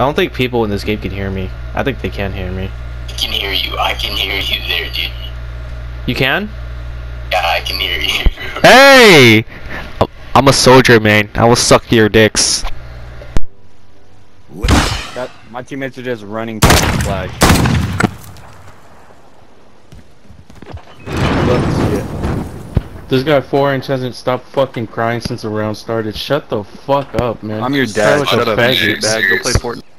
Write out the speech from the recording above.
I don't think people in this game can hear me. I think they can hear me. I can hear you. I can hear you there, dude. You can? Yeah, I can hear you. Hey! I'm a soldier, man. I will suck your dicks. That, my teammates are just running past the flag. This guy four inch hasn't stopped fucking crying since the round started. Shut the fuck up, man. I'm your dad. Shut up, faggot. Go play Fortnite.